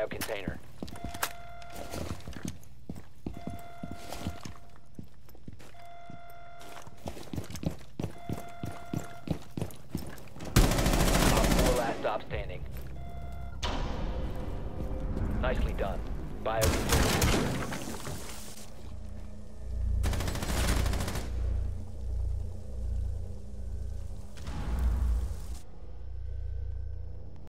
biocontainer. Nicely done. Biocontainer.